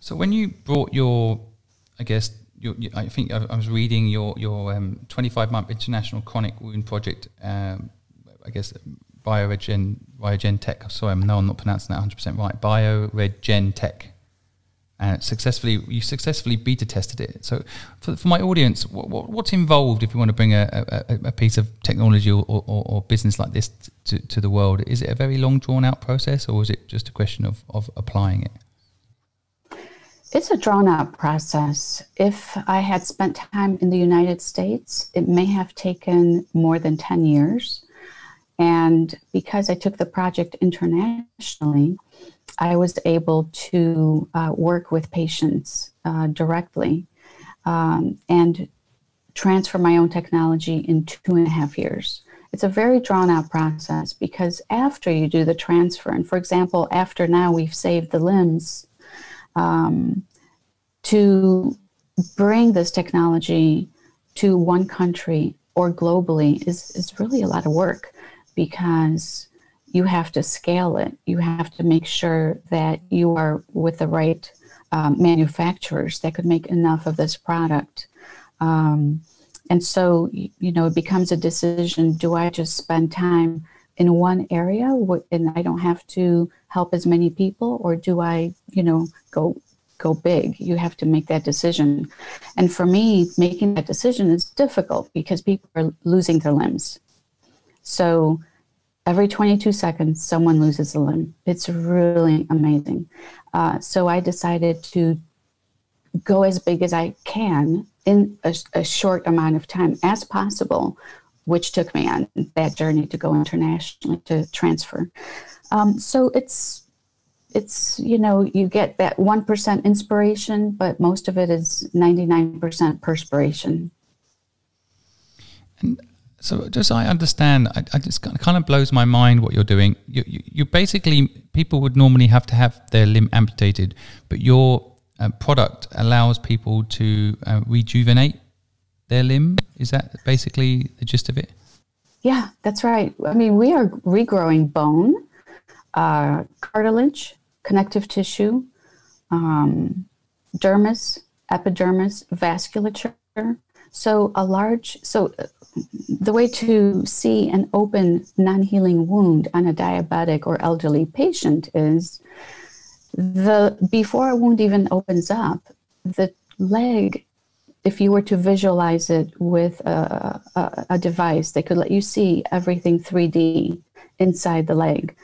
So when you brought your, I guess, your, I think I, was reading your your um, 25 month international chronic wound project. Um, I guess BioRegen BioGen Tech. Sorry, I'm no, I'm not pronouncing that 100 percent right. BioRegentech. And successfully, you successfully beta tested it. So, for, for my audience, what, what, what's involved if you want to bring a, a, a piece of technology or, or, or, business like this to, to the world? Is it a very long, drawn out process, or is it just a question of, of applying it? It's a drawn out process. If I had spent time in the United States, it may have taken more than 10 years. And because I took the project internationally, I was able to uh, work with patients uh, directly um, and transfer my own technology in two and a half years. It's a very drawn out process because after you do the transfer, and for example, after now we've saved the limbs um, to bring this technology to one country or globally is, is really a lot of work because you have to scale it. You have to make sure that you are with the right um, manufacturers that could make enough of this product. Um, and so, you know, it becomes a decision do I just spend time in one area and I don't have to help as many people, or do I, you know, go go big. You have to make that decision. And for me, making that decision is difficult because people are losing their limbs. So every 22 seconds, someone loses a limb. It's really amazing. Uh, so I decided to go as big as I can in a, a short amount of time as possible, which took me on that journey to go internationally to transfer. Um, so it's it's you know you get that 1% inspiration but most of it is 99% perspiration and so just i understand I, I just kind of blows my mind what you're doing you, you, you, basically people would normally have to have their limb amputated but your uh, product allows people to uh, rejuvenate their limb? Is that basically the gist of it? Yeah that's right. I mean we are regrowing bone uh, cartilage connective tissue, um, dermis, epidermis, vasculature. So a large, so uh, the way to see an open non-healing wound on a diabetic or elderly patient is the before a wound even opens up, the leg, if you were to visualize it with a, a, a device, they could let you see everything 3D inside the leg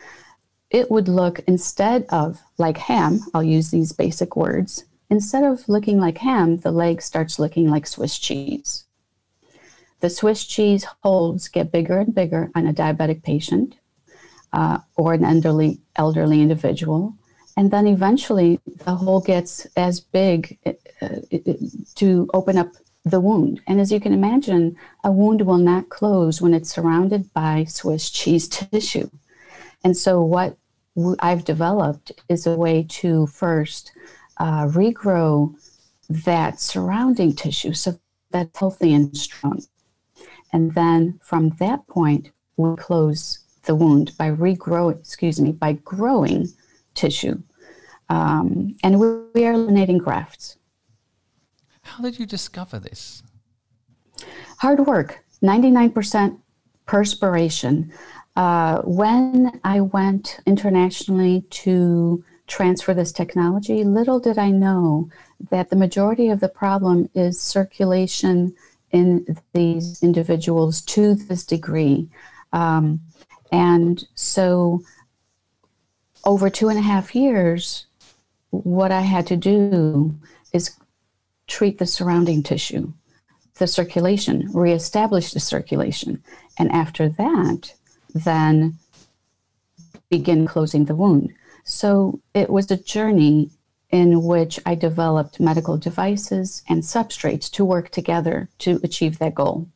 it would look instead of like ham, I'll use these basic words, instead of looking like ham, the leg starts looking like Swiss cheese. The Swiss cheese holes get bigger and bigger on a diabetic patient uh, or an elderly, elderly individual. And then eventually the hole gets as big uh, to open up the wound. And as you can imagine, a wound will not close when it's surrounded by Swiss cheese tissue. And so, what I've developed is a way to first uh, regrow that surrounding tissue so that's healthy and strong. And then from that point, we close the wound by regrowing, excuse me, by growing tissue. Um, and we, we are eliminating grafts. How did you discover this? Hard work, 99% perspiration. Uh, when I went internationally to transfer this technology, little did I know that the majority of the problem is circulation in these individuals to this degree. Um, and so, over two and a half years, what I had to do is treat the surrounding tissue, the circulation, reestablish the circulation. And after that, then begin closing the wound. So it was a journey in which I developed medical devices and substrates to work together to achieve that goal.